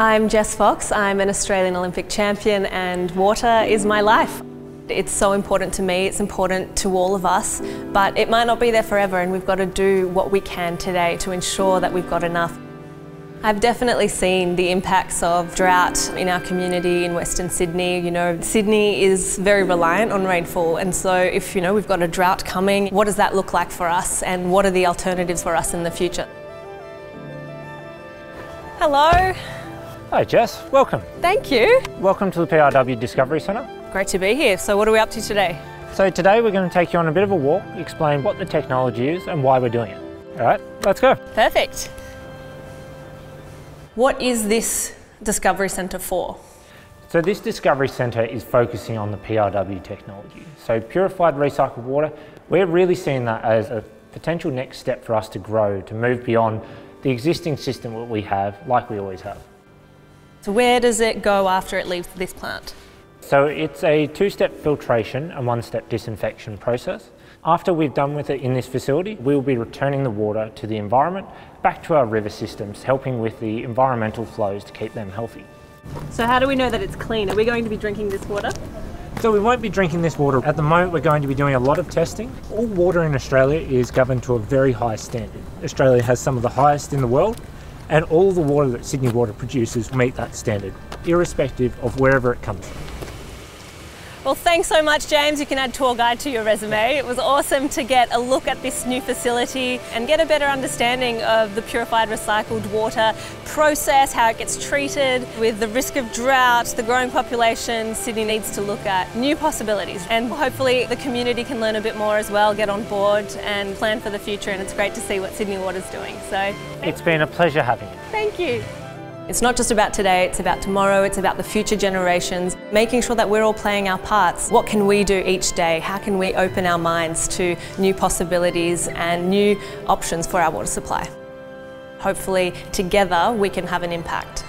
I'm Jess Fox. I'm an Australian Olympic champion and water is my life. It's so important to me, it's important to all of us, but it might not be there forever and we've got to do what we can today to ensure that we've got enough. I've definitely seen the impacts of drought in our community in Western Sydney. You know, Sydney is very reliant on rainfall and so if, you know, we've got a drought coming, what does that look like for us and what are the alternatives for us in the future? Hello. Hi Jess, welcome. Thank you. Welcome to the PRW Discovery Centre. Great to be here. So what are we up to today? So today we're going to take you on a bit of a walk, explain what the technology is and why we're doing it. All right, let's go. Perfect. What is this Discovery Centre for? So this Discovery Centre is focusing on the PRW technology. So purified recycled water, we're really seeing that as a potential next step for us to grow, to move beyond the existing system that we have, like we always have. So where does it go after it leaves this plant? So it's a two-step filtration and one-step disinfection process. After we've done with it in this facility, we'll be returning the water to the environment, back to our river systems, helping with the environmental flows to keep them healthy. So how do we know that it's clean? Are we going to be drinking this water? So we won't be drinking this water. At the moment we're going to be doing a lot of testing. All water in Australia is governed to a very high standard. Australia has some of the highest in the world and all the water that Sydney Water produces meet that standard, irrespective of wherever it comes from. Well, thanks so much, James. You can add tour guide to your resume. It was awesome to get a look at this new facility and get a better understanding of the purified recycled water process, how it gets treated. With the risk of drought, the growing population, Sydney needs to look at new possibilities. And hopefully the community can learn a bit more as well, get on board and plan for the future. And it's great to see what Sydney Water's doing. So It's been a pleasure having you. Thank you. It's not just about today, it's about tomorrow, it's about the future generations, making sure that we're all playing our parts. What can we do each day? How can we open our minds to new possibilities and new options for our water supply? Hopefully, together, we can have an impact.